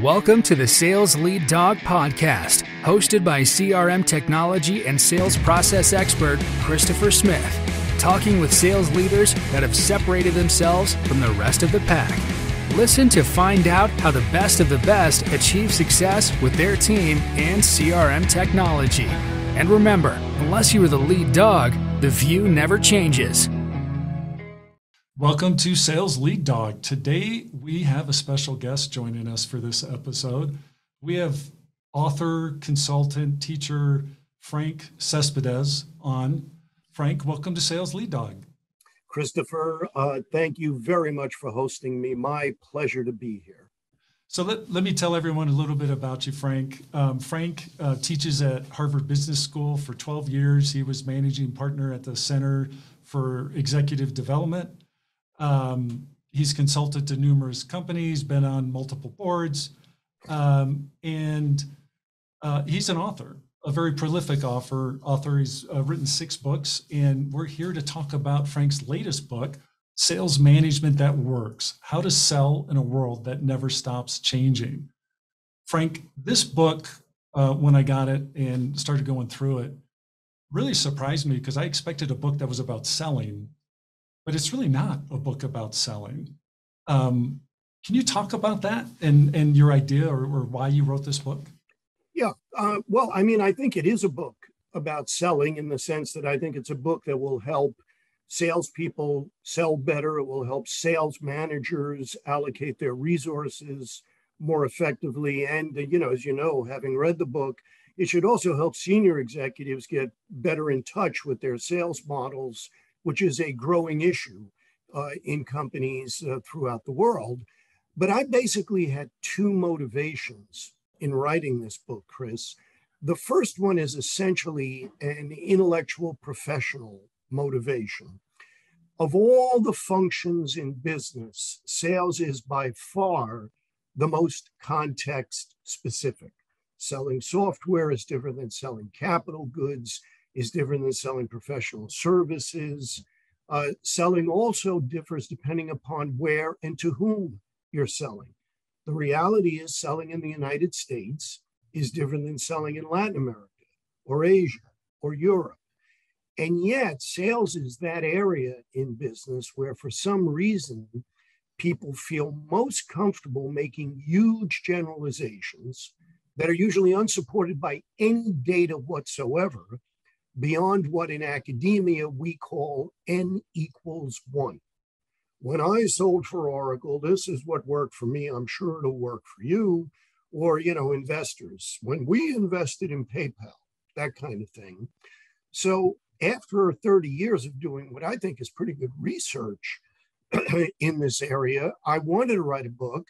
Welcome to the Sales Lead Dog Podcast, hosted by CRM technology and sales process expert Christopher Smith, talking with sales leaders that have separated themselves from the rest of the pack. Listen to find out how the best of the best achieve success with their team and CRM technology. And remember, unless you are the lead dog, the view never changes. Welcome to Sales Lead Dog. Today we have a special guest joining us for this episode. We have author, consultant, teacher Frank Cespedes on. Frank, welcome to Sales Lead Dog. Christopher, uh, thank you very much for hosting me. My pleasure to be here. So let, let me tell everyone a little bit about you, Frank. Um, Frank uh, teaches at Harvard Business School for 12 years. He was managing partner at the Center for Executive Development um, he's consulted to numerous companies, been on multiple boards, um, and uh, he's an author, a very prolific author. Author. He's uh, written six books, and we're here to talk about Frank's latest book, "Sales Management That Works: How to Sell in a World That Never Stops Changing." Frank, this book, uh, when I got it and started going through it, really surprised me because I expected a book that was about selling but it's really not a book about selling. Um, can you talk about that and, and your idea or, or why you wrote this book? Yeah, uh, well, I mean, I think it is a book about selling in the sense that I think it's a book that will help salespeople sell better. It will help sales managers allocate their resources more effectively. And, you know, as you know, having read the book, it should also help senior executives get better in touch with their sales models which is a growing issue uh, in companies uh, throughout the world. But I basically had two motivations in writing this book, Chris. The first one is essentially an intellectual professional motivation. Of all the functions in business, sales is by far the most context specific. Selling software is different than selling capital goods is different than selling professional services. Uh, selling also differs depending upon where and to whom you're selling. The reality is, selling in the United States is different than selling in Latin America or Asia or Europe. And yet, sales is that area in business where, for some reason, people feel most comfortable making huge generalizations that are usually unsupported by any data whatsoever beyond what in academia we call n equals one. When I sold for Oracle, this is what worked for me. I'm sure it'll work for you. Or, you know, investors. When we invested in PayPal, that kind of thing. So after 30 years of doing what I think is pretty good research in this area, I wanted to write a book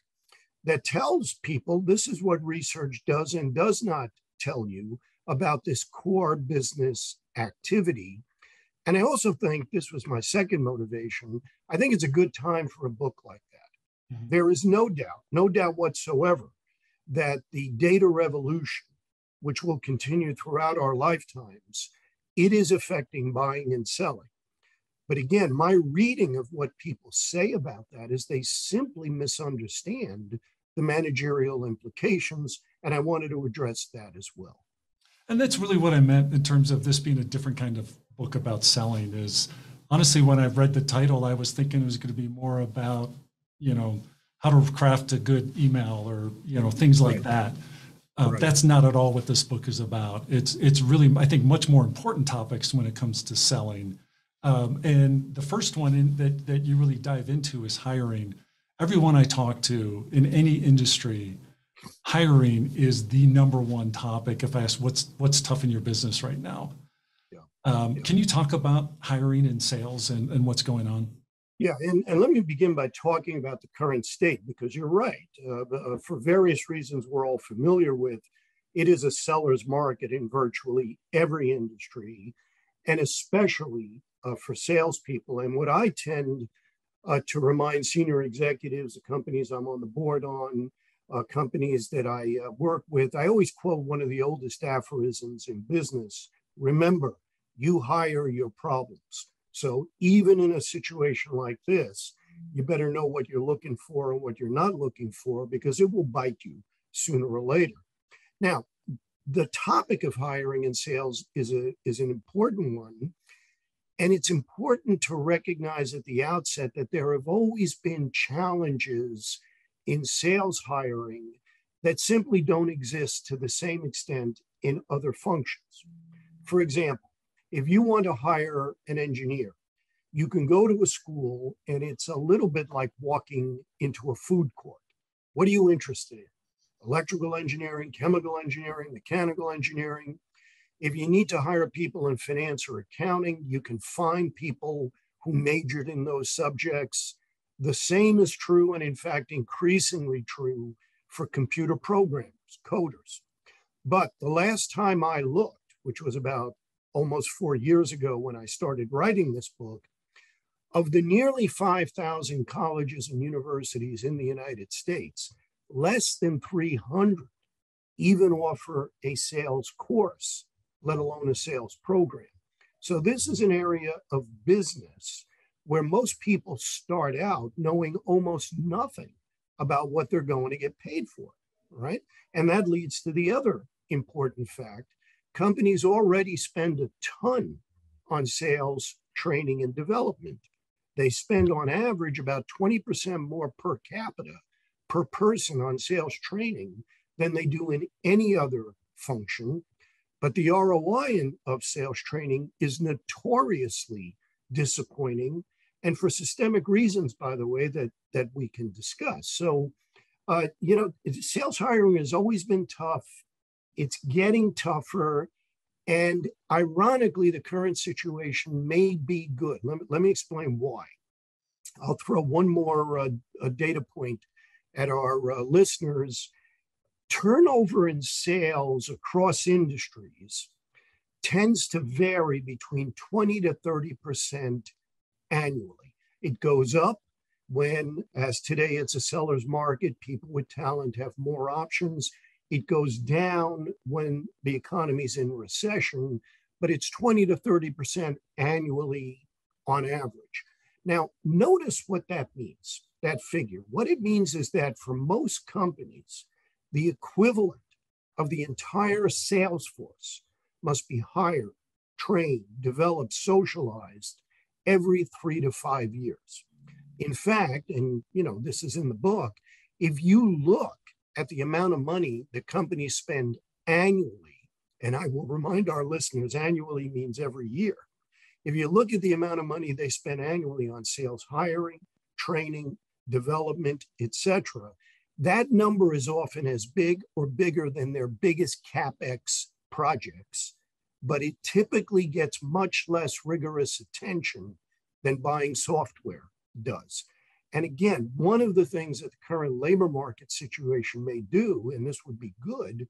that tells people this is what research does and does not tell you about this core business activity. And I also think this was my second motivation. I think it's a good time for a book like that. Mm-hmm. There is no doubt, no doubt whatsoever, that the data revolution, which will continue throughout our lifetimes, it is affecting buying and selling. But again, my reading of what people say about that is they simply misunderstand the managerial implications. And I wanted to address that as well. And that's really what I meant in terms of this being a different kind of book about selling is honestly when I read the title, I was thinking it was going to be more about, you know, how to craft a good email or, you know, things like that. Uh, right. That's not at all what this book is about. It's it's really I think much more important topics when it comes to selling. Um, and the first one in, that that you really dive into is hiring. Everyone I talk to in any industry hiring is the number one topic. If I ask what's what's tough in your business right now, yeah. Um, yeah. can you talk about hiring and sales and, and what's going on? Yeah, and, and let me begin by talking about the current state because you're right. Uh, uh, for various reasons we're all familiar with, it is a seller's market in virtually every industry, and especially uh, for salespeople. And what I tend uh, to remind senior executives, the companies I'm on the board on, uh, companies that I uh, work with, I always quote one of the oldest aphorisms in business remember, you hire your problems. So even in a situation like this, you better know what you're looking for and what you're not looking for because it will bite you sooner or later. Now, the topic of hiring and sales is a is an important one and it's important to recognize at the outset that there have always been challenges in sales hiring that simply don't exist to the same extent in other functions. For example, if you want to hire an engineer, you can go to a school and it's a little bit like walking into a food court. What are you interested in? Electrical engineering, chemical engineering, mechanical engineering. If you need to hire people in finance or accounting, you can find people who majored in those subjects. The same is true, and in fact, increasingly true for computer programmers, coders. But the last time I looked, which was about almost four years ago when I started writing this book, of the nearly 5,000 colleges and universities in the United States, less than 300 even offer a sales course, let alone a sales program. So, this is an area of business where most people start out knowing almost nothing about what they're going to get paid for, right? And that leads to the other important fact companies already spend a ton on sales, training, and development. They spend on average about 20% more per capita per person on sales training than they do in any other function. But the ROI in, of sales training is notoriously disappointing and for systemic reasons, by the way, that, that we can discuss. So, uh, you know, sales hiring has always been tough. It's getting tougher. And ironically, the current situation may be good. Let me, let me explain why. I'll throw one more uh, data point at our uh, listeners. Turnover in sales across industries tends to vary between 20 to 30 percent annually. It goes up when, as today it's a seller's market, people with talent have more options. It goes down when the economy's in recession, but it's 20 to 30% annually on average. Now, notice what that means, that figure. What it means is that for most companies, the equivalent of the entire sales force must be hired, trained, developed, socialized every three to five years. In fact, and you know, this is in the book, if you look at the amount of money that companies spend annually, and I will remind our listeners, annually means every year. If you look at the amount of money they spend annually on sales hiring, training, development, etc., that number is often as big or bigger than their biggest capex projects but it typically gets much less rigorous attention than buying software does. And again, one of the things that the current labor market situation may do, and this would be good,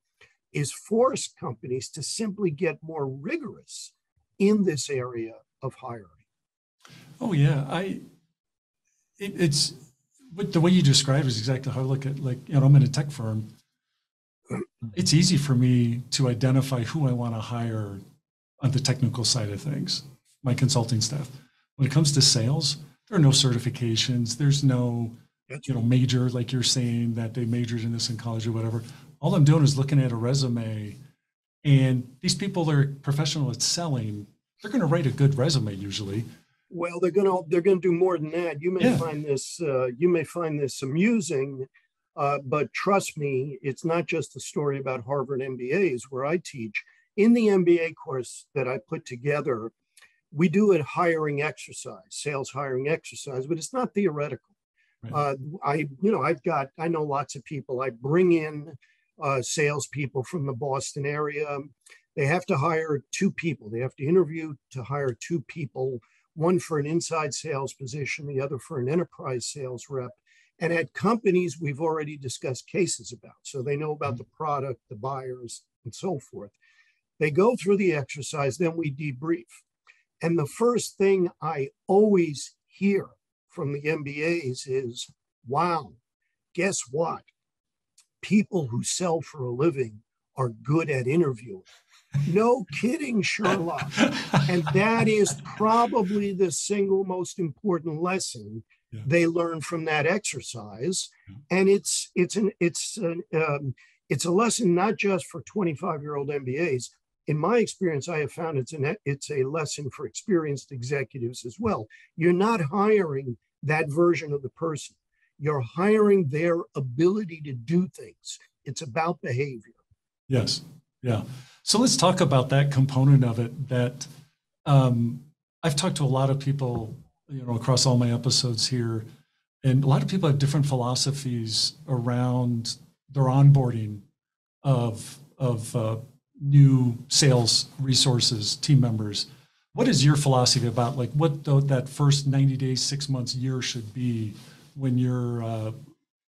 is force companies to simply get more rigorous in this area of hiring. Oh yeah, I. It, it's the way you describe is exactly how I look at like you know I'm in a tech firm it's easy for me to identify who I want to hire on the technical side of things, my consulting staff. When it comes to sales, there are no certifications. There's no, you know, major like you're saying that they majored in this in college or whatever. All I'm doing is looking at a resume, and these people are professional at selling. They're going to write a good resume usually. Well, they're going to they're going to do more than that. You may yeah. find this uh, you may find this amusing uh, but trust me, it's not just a story about Harvard MBAs where I teach. In the MBA course that I put together, we do a hiring exercise, sales hiring exercise, but it's not theoretical. Right. Uh, I, you know, I've got, I know lots of people. I bring in uh, salespeople from the Boston area. They have to hire two people. They have to interview to hire two people, one for an inside sales position, the other for an enterprise sales rep and at companies we've already discussed cases about. So they know about the product, the buyers, and so forth. They go through the exercise, then we debrief. And the first thing I always hear from the MBAs is wow, guess what? People who sell for a living are good at interviewing. No kidding, Sherlock. and that is probably the single most important lesson yeah. they learn from that exercise yeah. and it's it's an it's an, um, It's a lesson not just for 25 year old MBAs. In my experience, I have found it's, an, it's a lesson for experienced executives as well. You're not hiring that version of the person, you're hiring their ability to do things. It's about behavior. Yes. Yeah. So let's talk about that component of it that um, I've talked to a lot of people, you know, across all my episodes here, and a lot of people have different philosophies around their onboarding of of uh, new sales resources, team members. What is your philosophy about like what the, that first 90 days, six months, year should be when you're uh,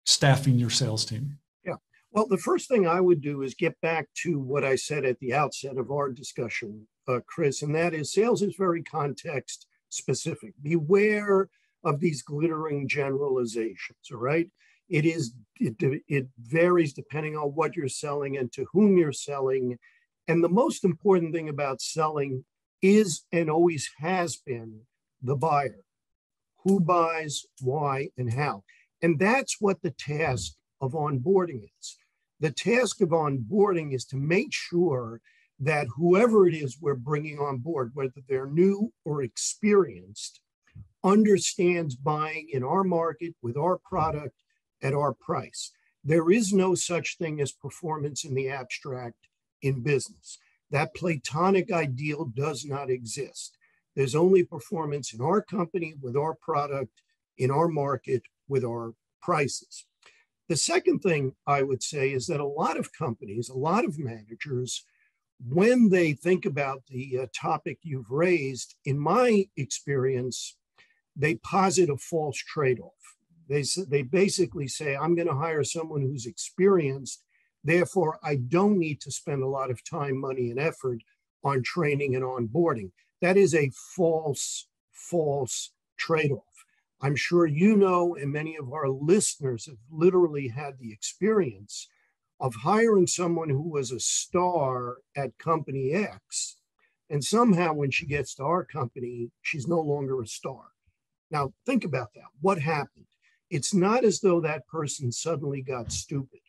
staffing your sales team? Yeah. Well, the first thing I would do is get back to what I said at the outset of our discussion, uh, Chris, and that is sales is very context specific. Beware of these glittering generalizations, all right? It is it, it varies depending on what you're selling and to whom you're selling. And the most important thing about selling is and always has been the buyer. Who buys, why, and how. And that's what the task of onboarding is. The task of onboarding is to make sure that whoever it is we're bringing on board, whether they're new or experienced, understands buying in our market with our product at our price. There is no such thing as performance in the abstract in business. That platonic ideal does not exist. There's only performance in our company with our product, in our market with our prices. The second thing I would say is that a lot of companies, a lot of managers, when they think about the uh, topic you've raised, in my experience, they posit a false trade off. They, they basically say, I'm going to hire someone who's experienced. Therefore, I don't need to spend a lot of time, money, and effort on training and onboarding. That is a false, false trade off. I'm sure you know, and many of our listeners have literally had the experience of hiring someone who was a star at company X. And somehow, when she gets to our company, she's no longer a star. Now, think about that. What happened? It's not as though that person suddenly got stupid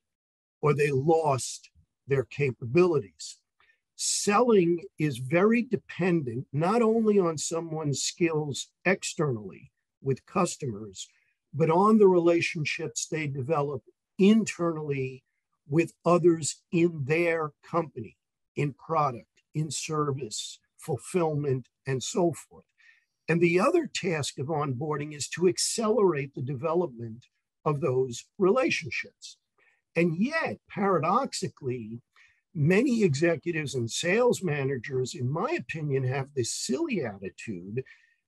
or they lost their capabilities. Selling is very dependent not only on someone's skills externally with customers, but on the relationships they develop internally with others in their company, in product, in service, fulfillment, and so forth. And the other task of onboarding is to accelerate the development of those relationships. And yet, paradoxically, many executives and sales managers, in my opinion, have this silly attitude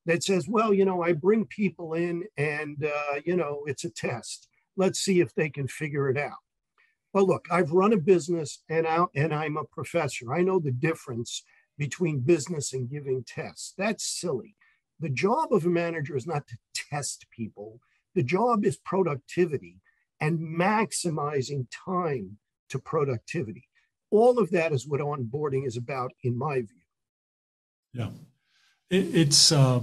that says, well, you know, I bring people in and, uh, you know, it's a test. Let's see if they can figure it out. Well, look, I've run a business and, I, and I'm a professor. I know the difference between business and giving tests. That's silly. The job of a manager is not to test people, the job is productivity and maximizing time to productivity. All of that is what onboarding is about, in my view. Yeah, it, it's. Uh,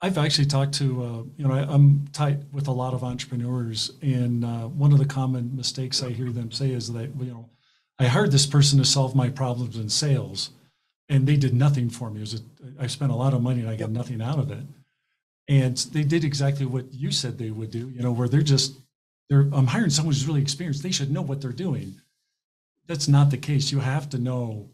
I've actually talked to uh, you know I, am tight with a lot of entrepreneurs, and uh, one of the common mistakes I hear them say is that you know I hired this person to solve my problems in sales, and they did nothing for me. It was a, I spent a lot of money and I got nothing out of it. And they did exactly what you said they would do, you know, where they're just they're I'm hiring someone who's really experienced. They should know what they're doing. That's not the case. You have to know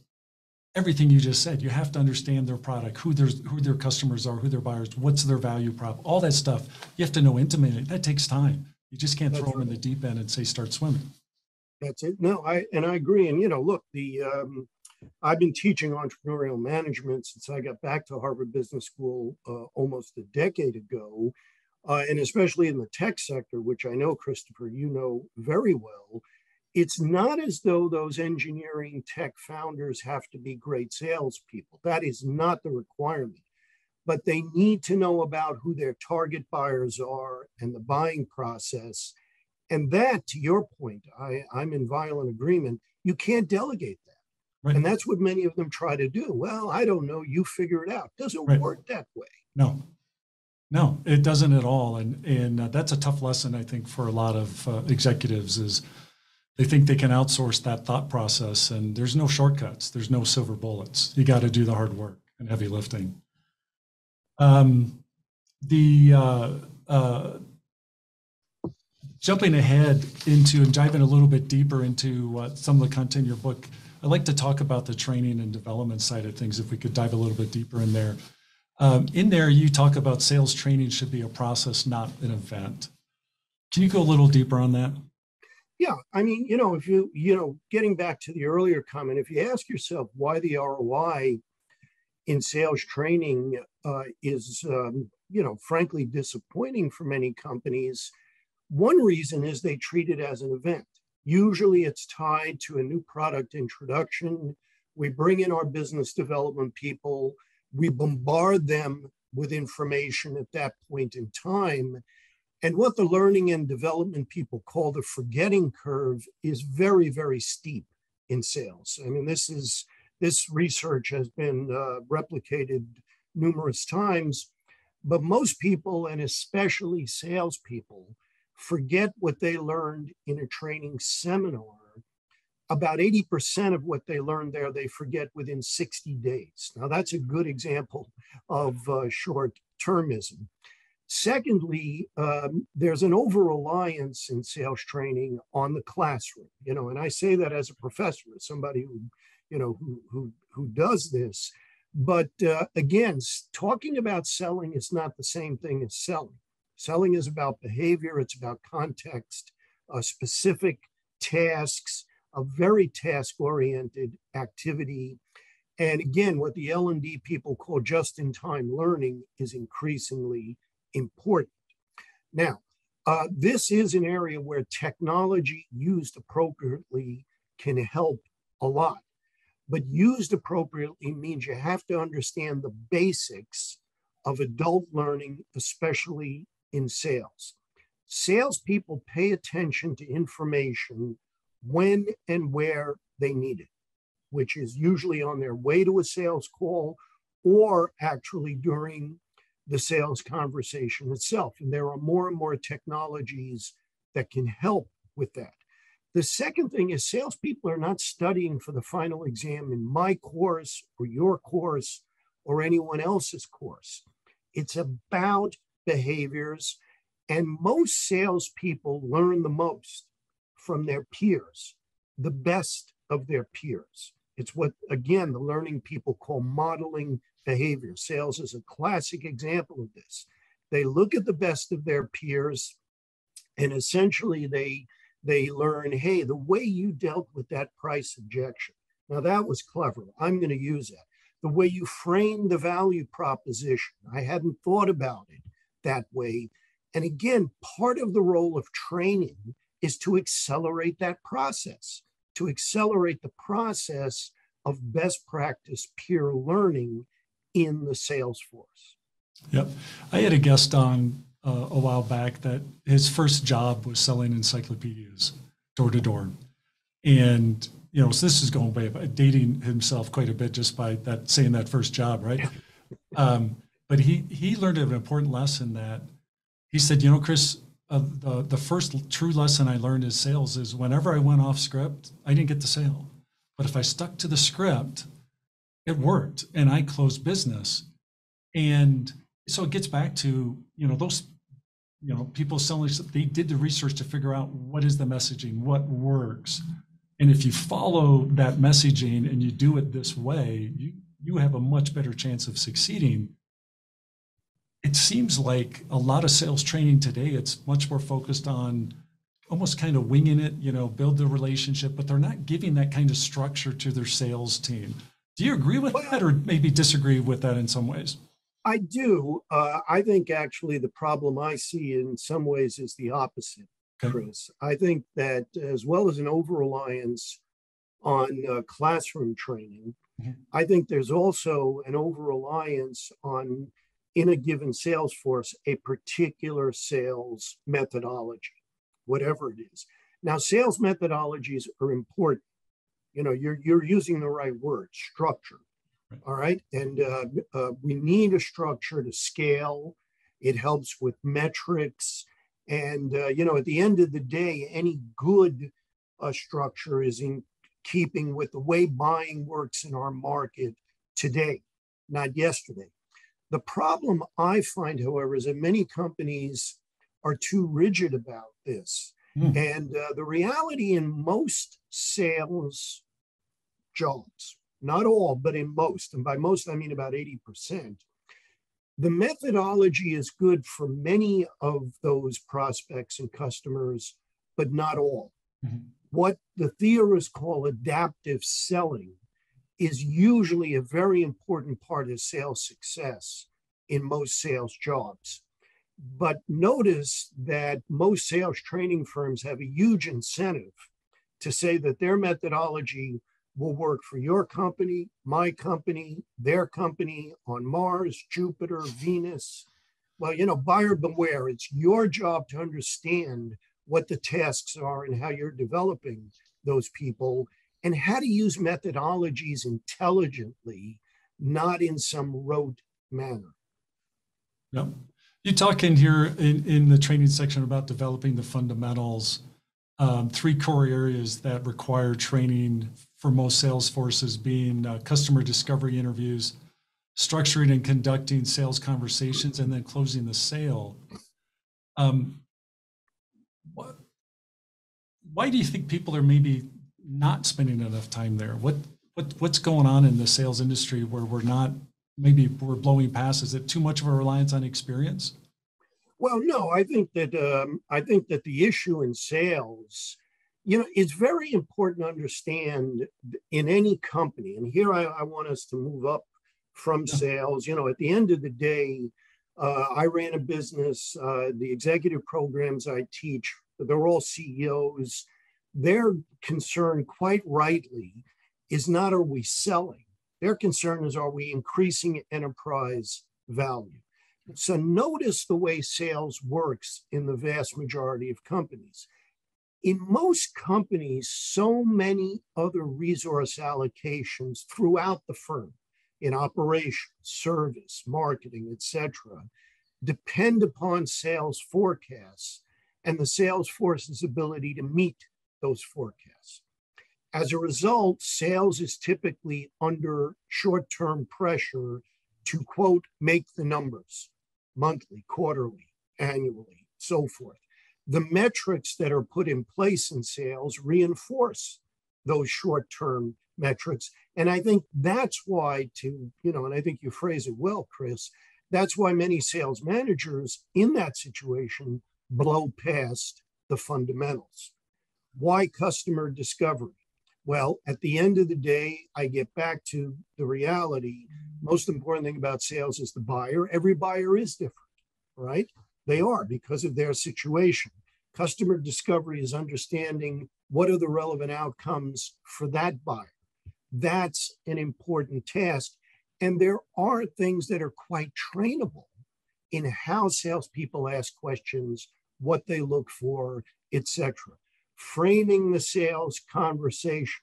everything you just said. You have to understand their product, who their who their customers are, who their buyers, what's their value prop, all that stuff. You have to know intimately. That takes time. You just can't That's throw them in the deep end and say start swimming. That's it. No, I and I agree. And you know, look, the um, I've been teaching entrepreneurial management since I got back to Harvard Business School uh, almost a decade ago. Uh, and especially in the tech sector, which I know, Christopher, you know very well, it's not as though those engineering tech founders have to be great salespeople. That is not the requirement. But they need to know about who their target buyers are and the buying process. And that, to your point, I, I'm in violent agreement. You can't delegate that. Right. And that's what many of them try to do. Well, I don't know. You figure it out. Doesn't right. work that way. No, no, it doesn't at all. And and uh, that's a tough lesson, I think, for a lot of uh, executives is they think they can outsource that thought process, and there's no shortcuts. There's no silver bullets. You got to do the hard work and heavy lifting. Um, the uh, uh, jumping ahead into and diving a little bit deeper into uh, some of the content in your book, I'd like to talk about the training and development side of things. If we could dive a little bit deeper in there. Um, in there, you talk about sales training should be a process, not an event. Can you go a little deeper on that? Yeah, I mean, you know, if you, you know, getting back to the earlier comment, if you ask yourself why the ROI in sales training uh, is, um, you know, frankly disappointing for many companies, one reason is they treat it as an event. Usually it's tied to a new product introduction. We bring in our business development people, we bombard them with information at that point in time. And what the learning and development people call the forgetting curve is very, very steep in sales. I mean, this is this research has been uh, replicated numerous times, but most people, and especially salespeople, forget what they learned in a training seminar. About 80% of what they learned there, they forget within 60 days. Now, that's a good example of uh, short termism. Secondly, um, there's an over reliance in sales training on the classroom, you know, and I say that as a professor, as somebody who, you know, who, who, who does this. But uh, again, talking about selling is not the same thing as selling. Selling is about behavior, it's about context, uh, specific tasks, a very task-oriented activity. And again, what the L&D people call just-in-time learning is increasingly important. Now, uh, this is an area where technology used appropriately can help a lot. But used appropriately means you have to understand the basics of adult learning, especially in sales. Salespeople pay attention to information when and where they need it, which is usually on their way to a sales call or actually during the sales conversation itself. And there are more and more technologies that can help with that. The second thing is salespeople are not studying for the final exam in my course or your course or anyone else's course. It's about behaviors. And most salespeople learn the most from their peers, the best of their peers. It's what, again, the learning people call modeling behavior. Sales is a classic example of this. They look at the best of their peers and essentially they they learn, hey, the way you dealt with that price objection. Now that was clever. I'm going to use that. The way you framed the value proposition. I hadn't thought about it that way. And again, part of the role of training is to accelerate that process, to accelerate the process of best practice peer learning in the sales force. Yep. I had a guest on uh, a while back that his first job was selling encyclopedias door to door. And, you know, so this is going way, dating himself quite a bit just by that saying that first job, right? Um, but he he learned an important lesson that he said, you know, Chris, uh, the the first true lesson I learned in sales is whenever I went off script, I didn't get the sale. But if I stuck to the script, it worked, and I closed business. And so it gets back to you know those you know people selling they did the research to figure out what is the messaging, what works, and if you follow that messaging and you do it this way, you you have a much better chance of succeeding. It seems like a lot of sales training today it's much more focused on almost kind of winging it you know build the relationship but they're not giving that kind of structure to their sales team do you agree with that or maybe disagree with that in some ways i do uh, i think actually the problem i see in some ways is the opposite okay. chris i think that as well as an over reliance on uh, classroom training mm-hmm. i think there's also an over reliance on in a given sales force a particular sales methodology, whatever it is. Now, sales methodologies are important. You know, you're, you're using the right word, structure. All right. And uh, uh, we need a structure to scale. It helps with metrics. And, uh, you know, at the end of the day, any good uh, structure is in keeping with the way buying works in our market today, not yesterday. The problem I find, however, is that many companies are too rigid about this. Mm. And uh, the reality in most sales jobs, not all, but in most, and by most I mean about 80%, the methodology is good for many of those prospects and customers, but not all. Mm-hmm. What the theorists call adaptive selling is usually a very important part of sales success in most sales jobs. But notice that most sales training firms have a huge incentive to say that their methodology will work for your company, my company, their company on Mars, Jupiter, Venus. Well, you know, buyer beware. It's your job to understand what the tasks are and how you're developing those people and how to use methodologies intelligently, not in some rote manner. Yep. You talk in here in, in the training section about developing the fundamentals, um, three core areas that require training for most sales forces being uh, customer discovery interviews, structuring and conducting sales conversations, and then closing the sale. Um, what, why do you think people are maybe not spending enough time there? What what what's going on in the sales industry where we're not maybe we're blowing past? Is it too much of a reliance on experience? Well, no, I think that um, I think that the issue in sales you know, it's very important to understand in any company, and here I, I want us to move up from sales. You know, at the end of the day, uh, I ran a business. Uh, the executive programs I teach, they're all CEOs. Their concern, quite rightly, is not are we selling? Their concern is are we increasing enterprise value? So notice the way sales works in the vast majority of companies in most companies, so many other resource allocations throughout the firm in operations, service, marketing, etc., depend upon sales forecasts and the sales force's ability to meet those forecasts. As a result, sales is typically under short term pressure to quote, make the numbers monthly, quarterly, annually, so forth the metrics that are put in place in sales reinforce those short term metrics. And I think that's why, to, you know, and I think you phrase it well, Chris, that's why many sales managers in that situation blow past the fundamentals. Why customer discovery? Well, at the end of the day, I get back to the reality. Most important thing about sales is the buyer. Every buyer is different, right? They are because of their situation. Customer discovery is understanding what are the relevant outcomes for that buyer. That's an important task. And there are things that are quite trainable in how salespeople ask questions, what they look for, etc. Framing the sales conversation.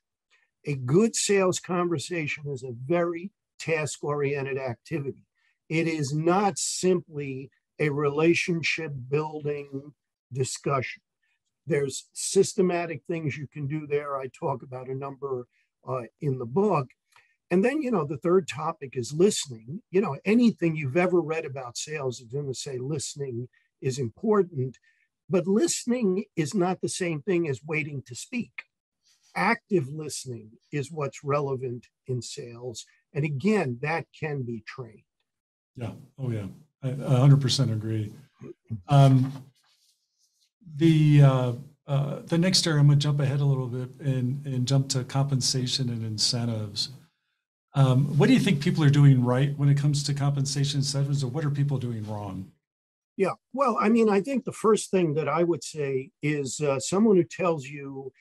A good sales conversation is a very task oriented activity. It is not simply a relationship building discussion. There's systematic things you can do there. I talk about a number uh, in the book. And then, you know, the third topic is listening. You know, anything you've ever read about sales is going to say listening is important, but listening is not the same thing as waiting to speak. Active listening is what's relevant in sales. And again, that can be trained. Yeah. Oh, yeah. I 100% agree. Um, the uh, uh, the next area, I'm going to jump ahead a little bit and, and jump to compensation and incentives. Um, what do you think people are doing right when it comes to compensation incentives, or what are people doing wrong? Yeah, well, I mean, I think the first thing that I would say is uh, someone who tells you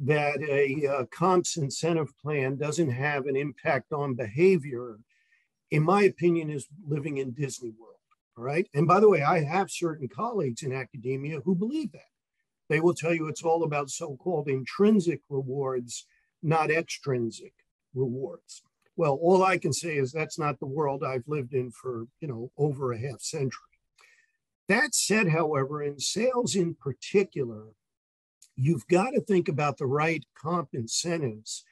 that a uh, comps incentive plan doesn't have an impact on behavior, in my opinion, is living in Disney World. Right. And by the way, I have certain colleagues in academia who believe that. They will tell you it's all about so called intrinsic rewards, not extrinsic rewards. Well, all I can say is that's not the world I've lived in for, you know, over a half century. That said, however, in sales in particular, you've got to think about the right comp incentives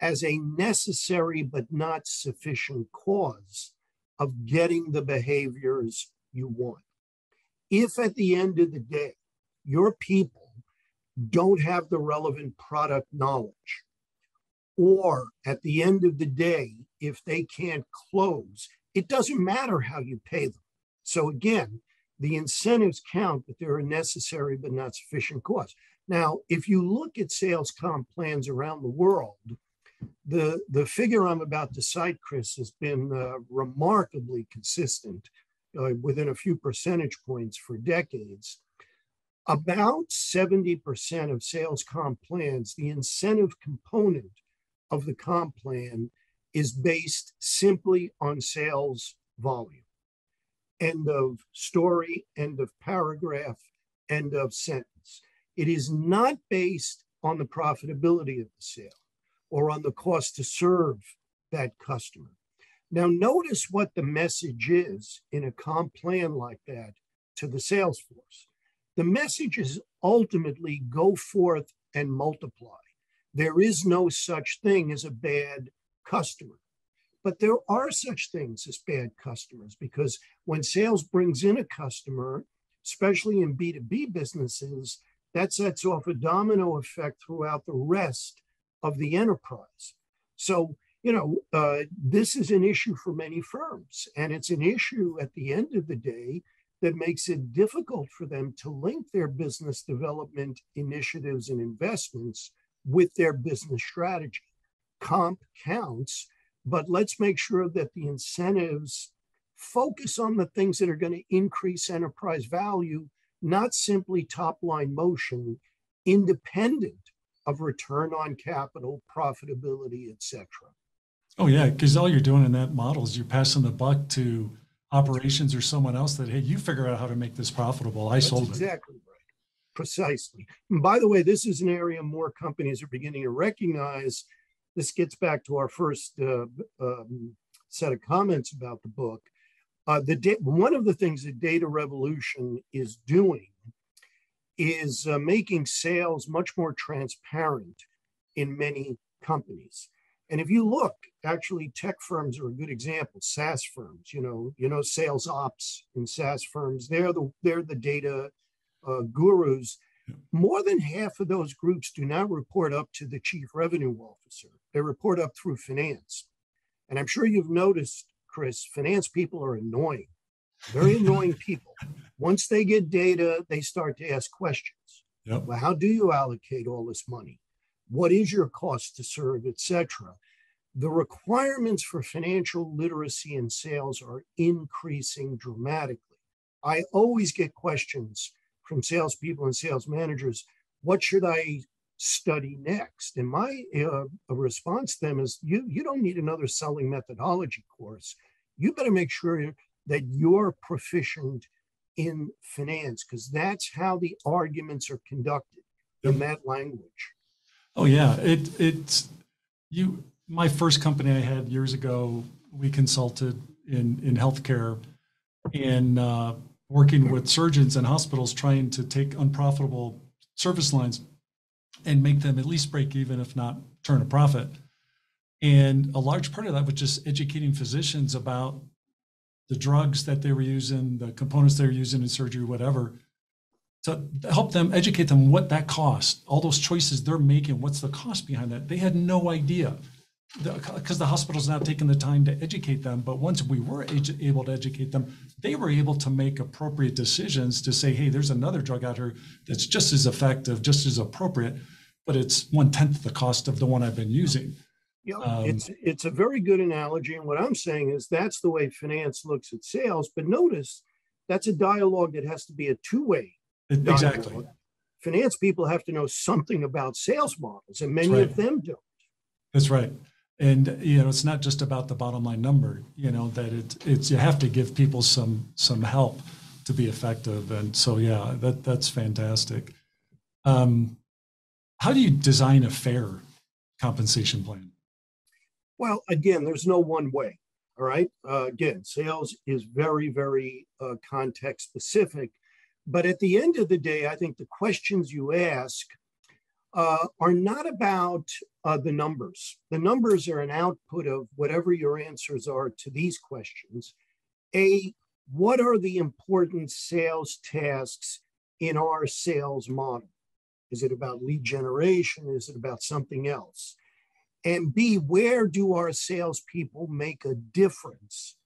as a necessary but not sufficient cause of getting the behaviors you want. If at the end of the day, your people don't have the relevant product knowledge, or at the end of the day, if they can't close, it doesn't matter how you pay them. So again, the incentives count, but they're a necessary but not sufficient cause. Now, if you look at sales comp plans around the world, the, the figure I'm about to cite, Chris, has been uh, remarkably consistent uh, within a few percentage points for decades. About 70% of sales comp plans, the incentive component of the comp plan is based simply on sales volume. End of story, end of paragraph, end of sentence. It is not based on the profitability of the sale or on the cost to serve that customer. Now, notice what the message is in a comp plan like that to the sales force. The message is ultimately go forth and multiply. There is no such thing as a bad customer. But there are such things as bad customers because when sales brings in a customer, especially in B2B businesses, that sets off a domino effect throughout the rest of the enterprise. So, you know, uh, this is an issue for many firms, and it's an issue at the end of the day that makes it difficult for them to link their business development initiatives and investments with their business strategy. Comp counts, but let's make sure that the incentives focus on the things that are going to increase enterprise value, not simply top line motion, independent of return on capital, profitability, etc. Oh yeah, because all you're doing in that model is you're passing the buck to operations or someone else that hey, you figure out how to make this profitable. I That's sold exactly it. Exactly right. Precisely. And by the way, this is an area more companies are beginning to recognize. This gets back to our first uh, um, set of comments about the book. Uh, the da- one of the things that Data Revolution is doing is uh, making sales much more transparent in many companies. And if you look, actually, tech firms are a good example. SaaS firms, you know, you know, sales ops in SaaS firms, they're the they're the data uh, gurus. More than half of those groups do not report up to the chief revenue officer. They report up through finance. And I'm sure you've noticed, Chris, finance people are annoying, very annoying people. Once they get data, they start to ask questions. Yep. Well, how do you allocate all this money? What is your cost to serve, etc. The requirements for financial literacy and sales are increasing dramatically. I always get questions from salespeople and sales managers what should I study next? And my uh, response to them is you, you don't need another selling methodology course. You better make sure that you're proficient in finance because that's how the arguments are conducted in that language. Oh yeah, it it's you. My first company I had years ago, we consulted in in healthcare, and uh, working with surgeons and hospitals trying to take unprofitable service lines and make them at least break even, if not turn a profit. And a large part of that was just educating physicians about the drugs that they were using, the components they were using in surgery, whatever, to help them educate them what that cost, all those choices they're making, what's the cost behind that. They had no idea because the, the hospital's not taking the time to educate them. But once we were able to educate them, they were able to make appropriate decisions to say, hey, there's another drug out here that's just as effective, just as appropriate, but it's one tenth the cost of the one I've been using. Yeah, um, it's it's a very good analogy, and what I'm saying is that's the way finance looks at sales. But notice that's a dialogue that has to be a two-way. Exactly. Finance people have to know something about sales models, and many right. of them don't. That's right. And you know it's not just about the bottom line number you know that it, it's you have to give people some some help to be effective. And so yeah that that's fantastic. Um, how do you design a fair compensation plan? Well again there's no one way all right? Uh, again sales is very very uh, context specific but at the end of the day i think the questions you ask uh, are not about uh, the numbers. The numbers are an output of whatever your answers are to these questions. A, what are the important sales tasks in our sales model? Is it about lead generation? Is it about something else? And B, where do our salespeople make a difference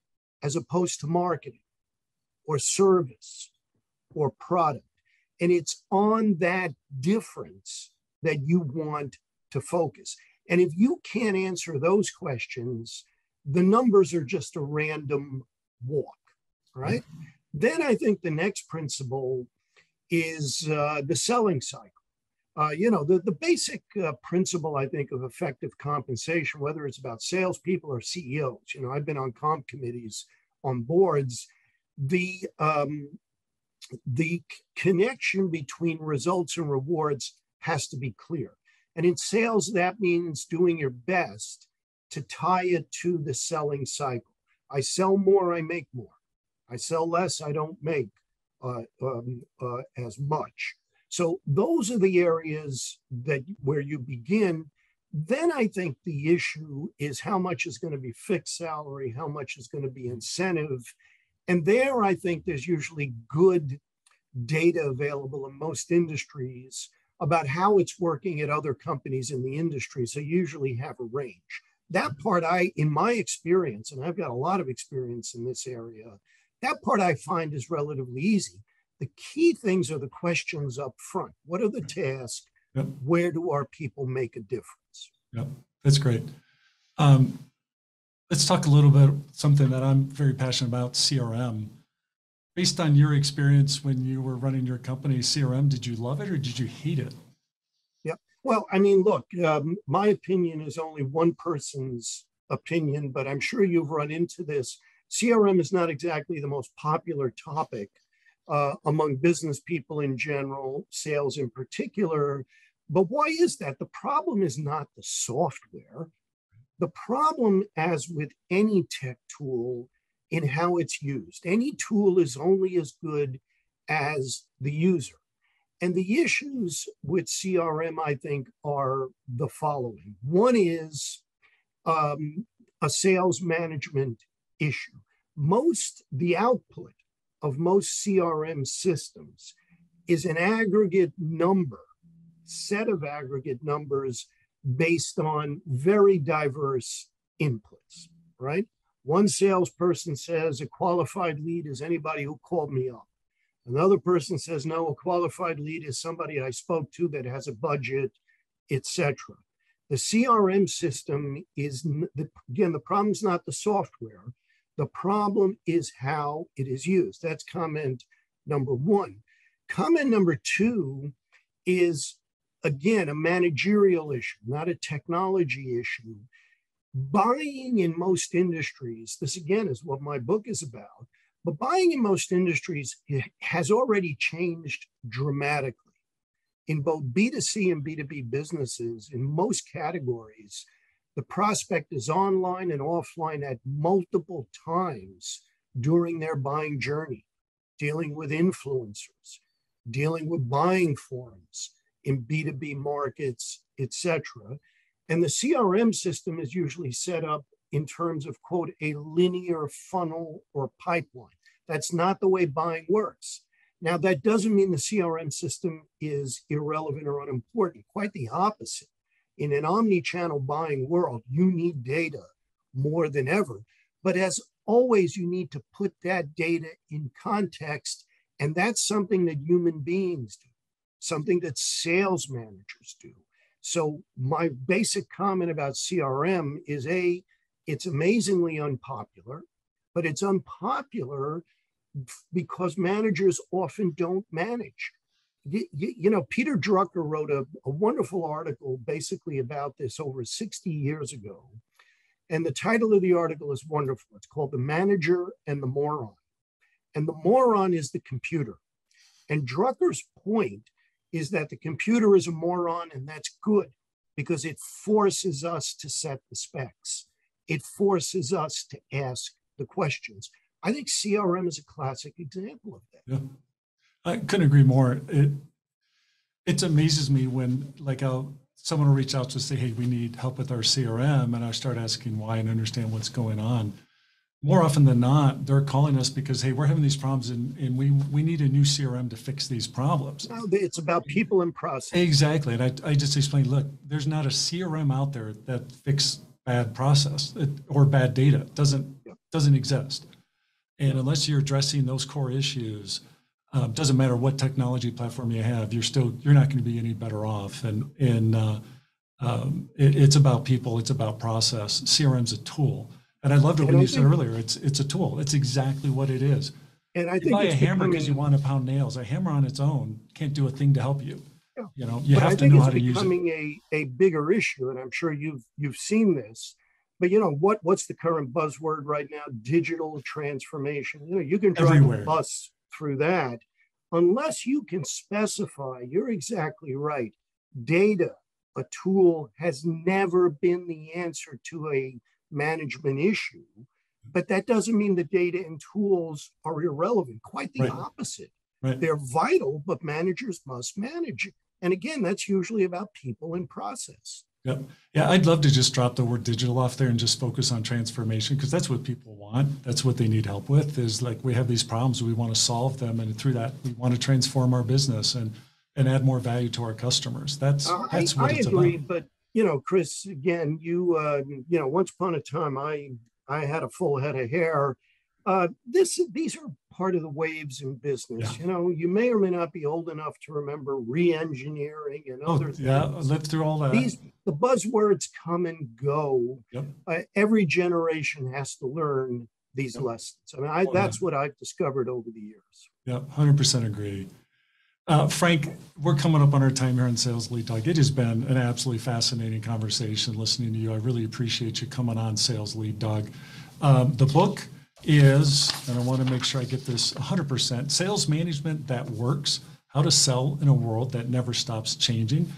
as opposed to marketing or service or product? And it's on that difference that you want to focus. And if you can't answer those questions, the numbers are just a random walk, right? Then I think the next principle is uh, the selling cycle. Uh, you know, the, the basic uh, principle, I think, of effective compensation, whether it's about salespeople or CEOs, you know, I've been on comp committees on boards, the, um, the connection between results and rewards has to be clear. And in sales, that means doing your best to tie it to the selling cycle. I sell more, I make more. I sell less, I don't make uh, um, uh, as much. So those are the areas that where you begin. Then I think the issue is how much is going to be fixed salary, how much is going to be incentive. And there I think there's usually good data available in most industries about how it's working at other companies in the industry. So you usually have a range. That part I, in my experience, and I've got a lot of experience in this area, that part I find is relatively easy. The key things are the questions up front. What are the tasks? Yep. Where do our people make a difference? Yep, that's great. Um, let's talk a little bit about something that I'm very passionate about: CRM based on your experience when you were running your company crm did you love it or did you hate it? Yeah. Well i mean look um, my opinion is only one person's opinion but i'm sure you've run into this. Crm is not exactly the most popular topic uh, among business people in general sales in particular but why is that? The problem is not the software the problem as with any tech tool in how it's used. Any tool is only as good as the user. And the issues with CRM, I think, are the following one is um, a sales management issue. Most, the output of most CRM systems is an aggregate number, set of aggregate numbers based on very diverse inputs, right? One salesperson says a qualified lead is anybody who called me up. Another person says, no, a qualified lead is somebody I spoke to that has a budget, etc. The CRM system is, again, the problem is not the software. The problem is how it is used. That's comment number one. Comment number two is, again, a managerial issue, not a technology issue buying in most industries, this again is what my book is about, but buying in most industries has already changed dramatically. In both B2C and B2B businesses, in most categories, the prospect is online and offline at multiple times during their buying journey, dealing with influencers, dealing with buying forums in B2B markets, etc. And the CRM system is usually set up in terms of, quote, a linear funnel or pipeline. That's not the way buying works. Now, that doesn't mean the CRM system is irrelevant or unimportant, quite the opposite. In an omni channel buying world, you need data more than ever. But as always, you need to put that data in context. And that's something that human beings do, something that sales managers do, so my basic comment about CRM is a, it's amazingly unpopular, but it's unpopular because managers often don't manage. You, you, know, Peter Drucker wrote a, a wonderful article basically about this over 60 years ago. And the title of the article is wonderful. It's called The Manager and the Moron. And the moron is the computer. And Drucker's point is that the computer is a moron, and that's good because it forces us to set the specs. It forces us to ask the questions. I think CRM is a classic example of that. Yeah. I couldn't agree more. It it amazes me when like I'll someone will reach out to say, "Hey, we need help with our CRM," and I start asking why and understand what's going on. More often than not, they're calling us because, "Hey, we're having these problems, and, and we we need a new CRM to fix these problems." No, it's about people and process. Exactly, and I, I just explained, look, there's not a CRM out there that fix bad process or bad data. It doesn't doesn't exist, and unless you're addressing those core issues, um, doesn't matter what technology platform you have, you're still you're not going to be any better off. And and uh, um, it, it's about people, it's about process. CRM's a tool, and I loved it when you said earlier. It's it's a tool. It's exactly what it is. And I you think buy a hammer because you want to pound nails. A hammer on its own can't do a thing to help you. Yeah. You know, you but I have to think know it's how to use it. becoming a, a bigger issue, and I'm sure you've you've seen this. But you know what? What's the current buzzword right now? Digital transformation. You know, you can drive Everywhere. a bus through that, unless you can specify. You're exactly right. Data, a tool, has never been the answer to a management issue. But that doesn't mean the data and tools are irrelevant. Quite the Right. opposite. Right. They're vital, but managers must manage it. And again, that's usually about people and process. Yep. Yeah, I'd love to just drop the word digital off there and just focus on transformation because that's what people want. That's what they need help with. Is like we have these problems, we want to solve them, and through that, we want to transform our business and and add more value to our customers. That's Uh, I, that's what I it's agree, about. but you know, Chris, again, you uh, you know, once upon a time, I I had a full head of hair. Uh, this these are part of the waves in business. Yeah. You know, you may or may not be old enough to remember re-engineering and Oh, other yeah, I things. lived through all that. These the buzzwords come and go. Yep. Uh, every generation has to learn these Yep. lessons. I mean, I, Oh, yeah. that's what I've discovered over the years. Yeah, hundred percent agree. Uh, Frank, we're coming up on our time here on Sales Lead Dog. It has been an absolutely fascinating conversation listening to you. I really appreciate you coming on Sales Lead Dog. Um, the book is, and I want to make sure I get this 100%, Sales Management That Works, How to Sell in a World That Never Stops Changing.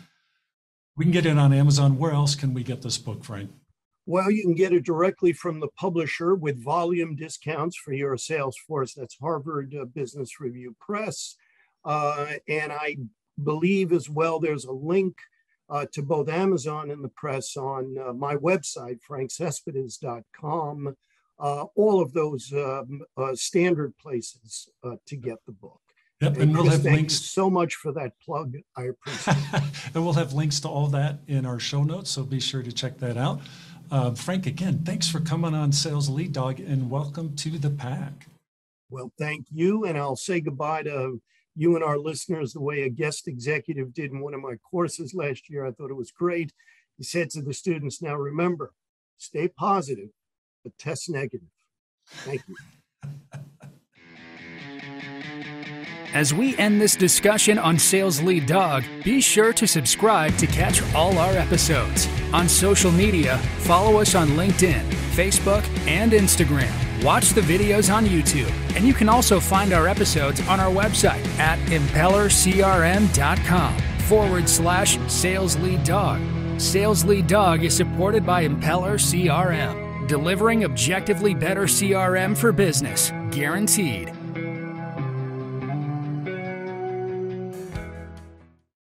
We can get it on Amazon. Where else can we get this book, Frank? Well, you can get it directly from the publisher with volume discounts for your sales force. That's Harvard uh, Business Review Press. Uh, and I believe as well there's a link uh, to both Amazon and the press on uh, my website, frankcespedes.com. Uh, all of those um, uh, standard places uh, to get the book. Yep, and we'll have thank links. you so much for that plug. I appreciate it. and we'll have links to all that in our show notes, so be sure to check that out. Uh, Frank, again, thanks for coming on Sales Lead Dog and welcome to the pack. Well, thank you. And I'll say goodbye to you and our listeners the way a guest executive did in one of my courses last year. I thought it was great. He said to the students, now remember, stay positive, but test negative. Thank you. As we end this discussion on Sales Lead Dog, be sure to subscribe to catch all our episodes. On social media, follow us on LinkedIn, Facebook, and Instagram. Watch the videos on YouTube, and you can also find our episodes on our website at impellercrm.com forward slash Sales Lead Dog. Sales Lead Dog is supported by Impeller CRM, delivering objectively better CRM for business, guaranteed.